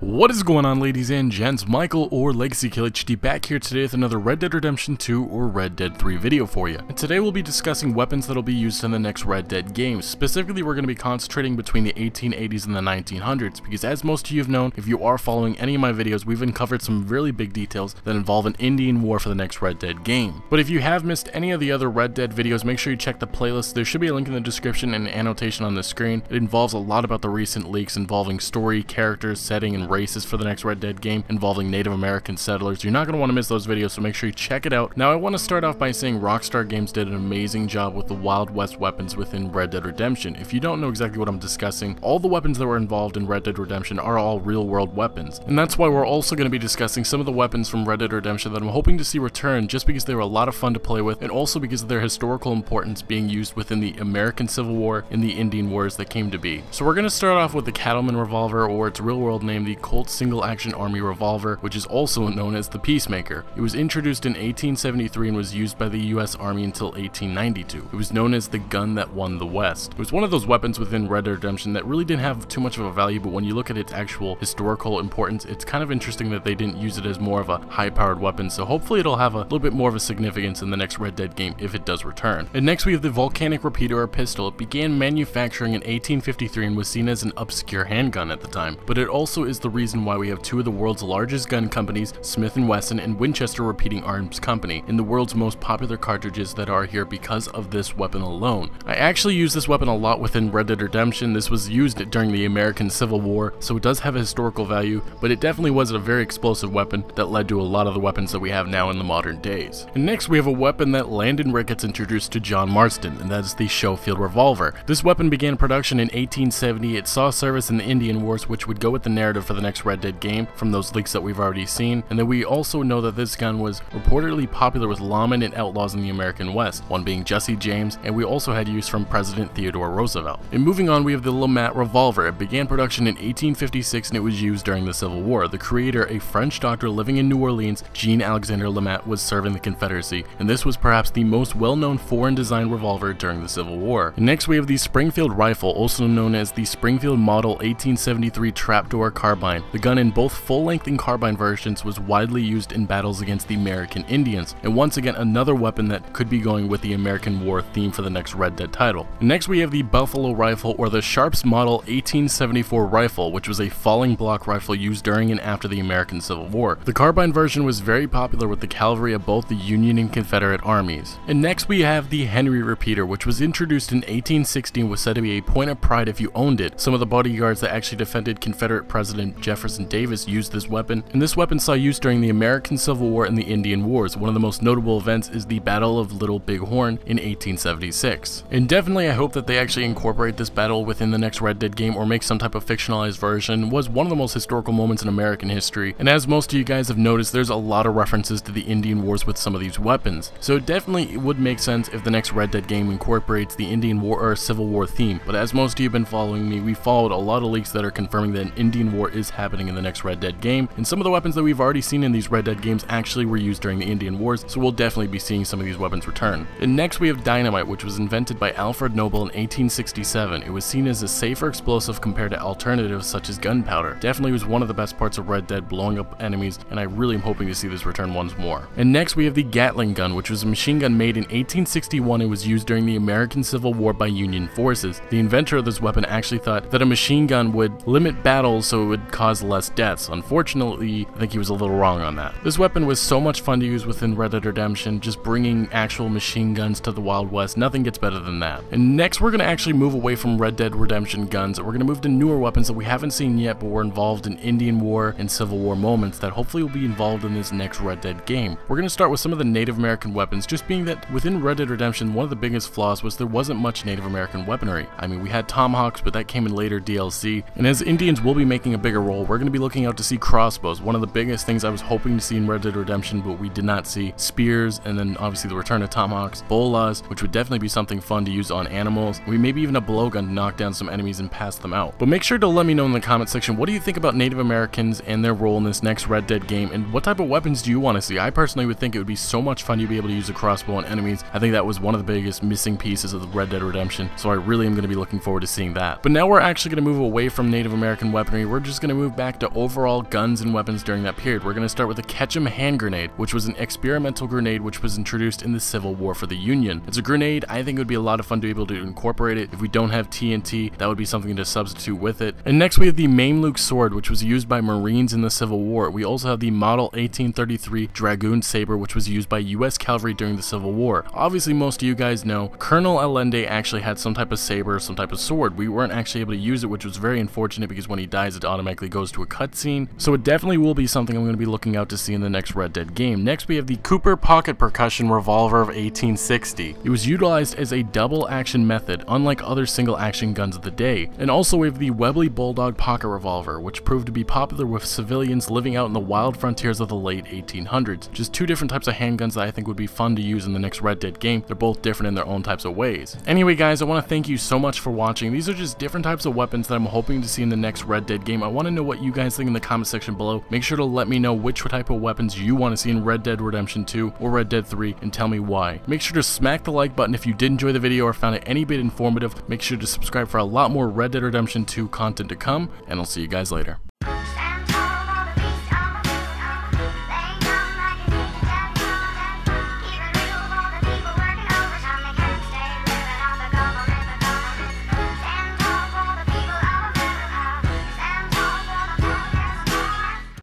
What is going on ladies and gents, Michael or LegacyKillaHD back here today with another Red Dead Redemption 2 or Red Dead 3 video for you. And today we'll be discussing weapons that'll be used in the next Red Dead game. Specifically we're going to be concentrating between the 1880s and the 1900s because as most of you have known, if you are following any of my videos, we've uncovered some really big details that involve an Indian war for the next Red Dead game. But if you have missed any of the other Red Dead videos, make sure you check the playlist. There should be a link in the description and an annotation on the screen. It involves a lot about the recent leaks involving story, characters, setting, and races for the next Red Dead game involving Native American settlers. You're not going to want to miss those videos, so make sure you check it out. Now, I want to start off by saying Rockstar Games did an amazing job with the Wild West weapons within Red Dead Redemption. If you don't know exactly what I'm discussing, all the weapons that were involved in Red Dead Redemption are all real-world weapons. And that's why we're also going to be discussing some of the weapons from Red Dead Redemption that I'm hoping to see return just because they were a lot of fun to play with and also because of their historical importance being used within the American Civil War and the Indian Wars that came to be. So we're going to start off with the Cattleman Revolver or its real-world name, the Colt Single Action Army Revolver, which is also known as the Peacemaker. It was introduced in 1873 and was used by the US Army until 1892. It was known as the gun that won the West. It was one of those weapons within Red Dead Redemption that really didn't have too much of a value, but when you look at its actual historical importance, it's kind of interesting that they didn't use it as more of a high-powered weapon, so hopefully it'll have a little bit more of a significance in the next Red Dead game if it does return. And next we have the Volcanic Repeater or pistol. It began manufacturing in 1853 and was seen as an obscure handgun at the time, but it also is the reason why we have two of the world's largest gun companies, Smith & Wesson and Winchester Repeating Arms Company, and the world's most popular cartridges that are here because of this weapon alone. I actually use this weapon a lot within Red Dead Redemption. This was used during the American Civil War, so it does have a historical value, but it definitely was a very explosive weapon that led to a lot of the weapons that we have now in the modern days. And next we have a weapon that Landon Ricketts introduced to John Marston, and that is the Schofield Revolver. This weapon began production in 1870. It saw service in the Indian Wars, which would go with the narrative for the next Red Dead game from those leaks that we've already seen. And then we also know that this gun was reportedly popular with lawmen and outlaws in the American West, one being Jesse James, and we also had use from President Theodore Roosevelt. And moving on, we have the LeMat Revolver. It began production in 1856 and it was used during the Civil War. The creator, a French doctor living in New Orleans, Jean-Alexandre LeMat, was serving the Confederacy, and this was perhaps the most well-known foreign-designed revolver during the Civil War. And next we have the Springfield Rifle, also known as the Springfield Model 1873 Trapdoor Carbine. The gun in both full-length and carbine versions was widely used in battles against the American Indians, and once again another weapon that could be going with the American War theme for the next Red Dead title. Next we have the Buffalo Rifle or the Sharps Model 1874 rifle, which was a falling block rifle used during and after the American Civil War. The carbine version was very popular with the cavalry of both the Union and Confederate armies. And next we have the Henry Repeater, which was introduced in 1860 and was said to be a point of pride if you owned it. Some of the bodyguards that actually defended Confederate President Jefferson Davis used this weapon, and this weapon saw use during the American Civil War and the Indian Wars. One of the most notable events is the Battle of Little Big Horn in 1876. And definitely I hope that they actually incorporate this battle within the next Red Dead game or make some type of fictionalized version. It was one of the most historical moments in American history, and as most of you guys have noticed, there's a lot of references to the Indian Wars with some of these weapons. So definitely, it definitely would make sense if the next Red Dead game incorporates the Indian War or Civil War theme. But as most of you have been following me, we followed a lot of leaks that are confirming that an Indian War is happening in the next Red Dead game, and some of the weapons that we've already seen in these Red Dead games actually were used during the Indian Wars, so we'll definitely be seeing some of these weapons return. And next we have dynamite, which was invented by Alfred Nobel in 1867. It was seen as a safer explosive compared to alternatives such as gunpowder. Definitely was one of the best parts of Red Dead, blowing up enemies, and I really am hoping to see this return once more. And next we have the Gatling gun, which was a machine gun made in 1861 and was used during the American Civil War by Union forces. The inventor of this weapon actually thought that a machine gun would limit battles so it would cause less deaths. Unfortunately, I think he was a little wrong on that. This weapon was so much fun to use within Red Dead Redemption, just bringing actual machine guns to the Wild West, nothing gets better than that. And next we're going to actually move away from Red Dead Redemption guns, we're going to move to newer weapons that we haven't seen yet but were involved in Indian War and Civil War moments that hopefully will be involved in this next Red Dead game. We're going to start with some of the Native American weapons, just being that within Red Dead Redemption one of the biggest flaws was there wasn't much Native American weaponry. I mean we had tomahawks but that came in later DLC, and as Indians will be making a bigger role, we're going to be looking out to see crossbows, one of the biggest things I was hoping to see in Red Dead Redemption but we did not see, spears, and then obviously the return of tomahawks, bolas, which would definitely be something fun to use on animals, we maybe even a blowgun to knock down some enemies and pass them out. But make sure to let me know in the comment section what do you think about Native Americans and their role in this next Red Dead game and what type of weapons do you want to see? I personally would think it would be so much fun to be able to use a crossbow on enemies. I think that was one of the biggest missing pieces of the Red Dead Redemption, so I really am going to be looking forward to seeing that. But now we're actually going to move away from Native American weaponry. We're just going going to move back to overall guns and weapons during that period. We're going to start with the Ketchum hand grenade, which was an experimental grenade which was introduced in the Civil War for the Union. It's a grenade, I think it would be a lot of fun to be able to incorporate it. If we don't have TNT, that would be something to substitute with it. And next we have the Mamluk sword, which was used by Marines in the Civil War. We also have the Model 1833 Dragoon saber, which was used by US cavalry during the Civil War. Obviously, most of you guys know Colonel Allende actually had some type of saber, some type of sword. We weren't actually able to use it, which was very unfortunate because when he dies, it automatically goes to a cutscene. So it definitely will be something I'm going to be looking out to see in the next Red Dead game. Next, we have the Cooper Pocket Percussion Revolver of 1860. It was utilized as a double action method, unlike other single action guns of the day. And also we have the Webley Bulldog Pocket Revolver, which proved to be popular with civilians living out in the wild frontiers of the late 1800s. Just two different types of handguns that I think would be fun to use in the next Red Dead game. They're both different in their own types of ways. Anyway guys, I want to thank you so much for watching. These are just different types of weapons that I'm hoping to see in the next Red Dead game. I to know what you guys think in the comment section below. Make sure to let me know which type of weapons you want to see in Red Dead Redemption 2 or Red Dead 3 and tell me why. Make sure to smack the like button if you did enjoy the video or found it any bit informative. Make sure to subscribe for a lot more Red Dead Redemption 2 content to come, and I'll see you guys later.